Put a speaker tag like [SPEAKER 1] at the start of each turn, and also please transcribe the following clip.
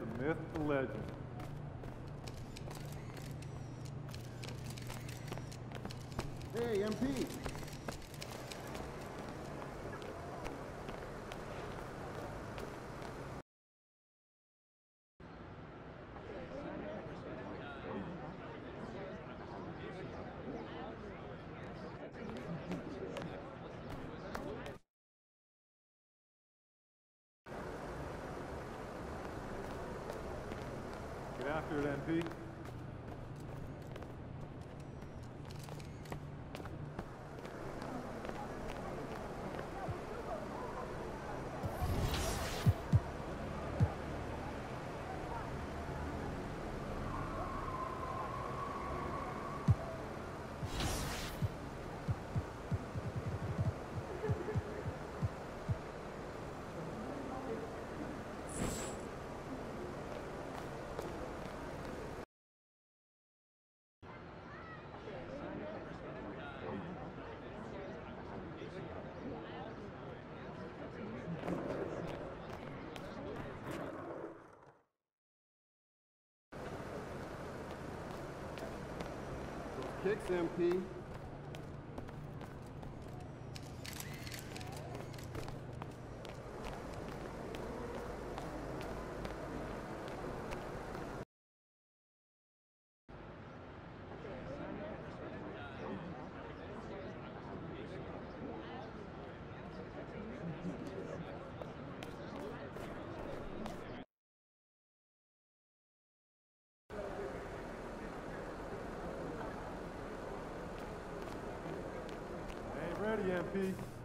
[SPEAKER 1] The myth the legend.
[SPEAKER 2] Hey, MP.
[SPEAKER 1] After it, MP.
[SPEAKER 2] Kicks, MP.
[SPEAKER 1] Ain't ready, MP.